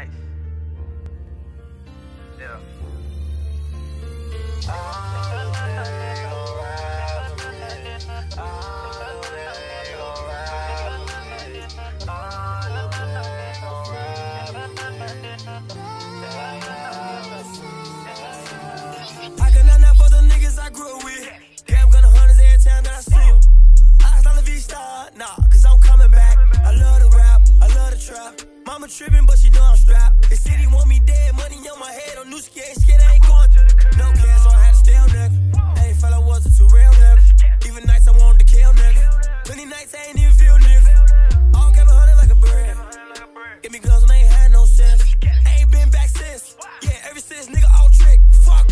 nights. Yeah. I can not for the niggas I grew with. Mama tripping, but she know I'm strapped. The city want me dead, money on my head. On new skate, scared I ain't going to the No cash, so I had to stay on nigga. Ain't felt I was a too real nigga. Even nights I wanted to kill nigga. Plenty nights I ain't even feel nigga. All kept a hundred like a bird. Give me guns when I ain't had no sense. Ain't been back since. Yeah, ever since nigga all trick. Fuck.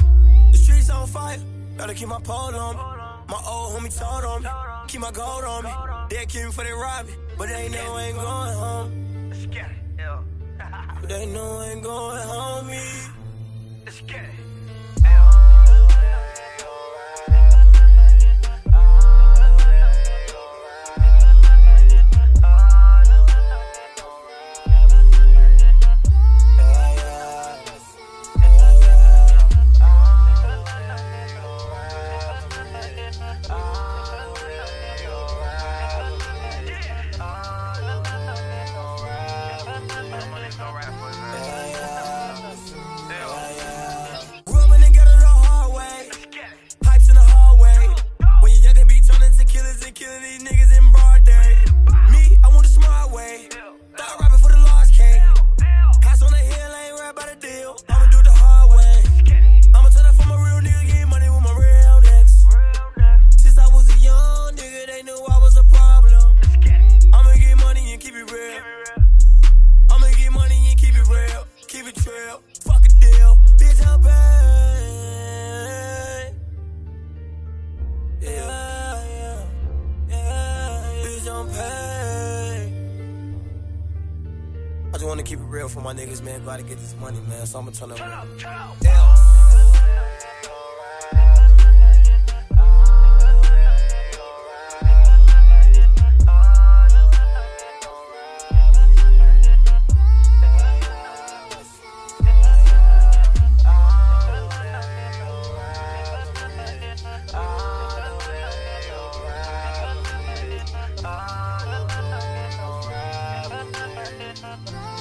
The streets on fire. Gotta keep my pole on me. My old homie told on me. Keep my gold on me. They me for they rob me. But they know I ain't going home. Let's get it. But they know I ain't going home. Me. Let's get it. Just wanna keep it real for my niggas, man. Gotta get this money, man. So I'ma turn up. Yeah. Ah,